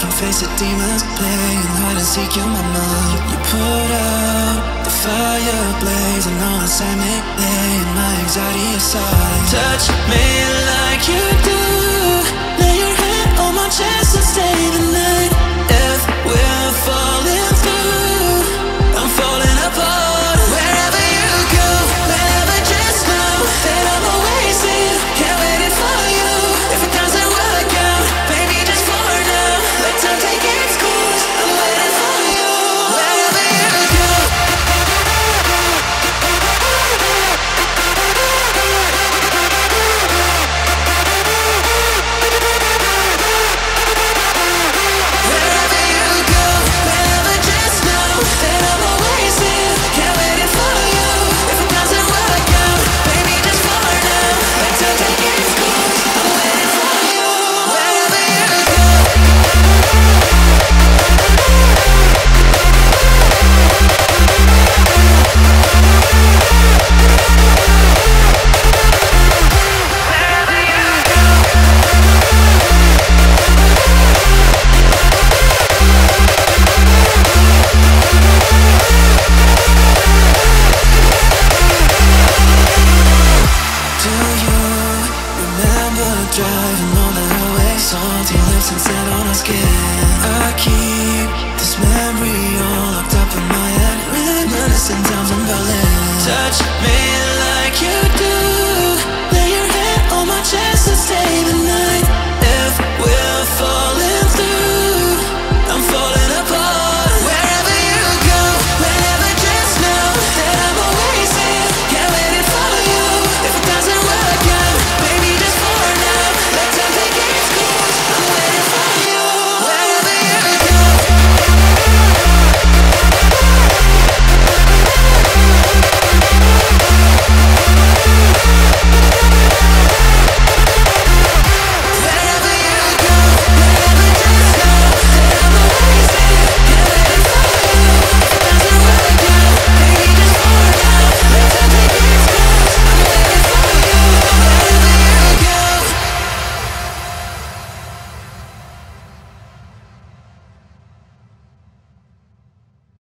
can face the demons Playing hide and seek in my mind. You put out the fire blaze And all inside me laying my anxiety aside. Touch me like you salty lips and sand on our skin. I keep this memory all locked up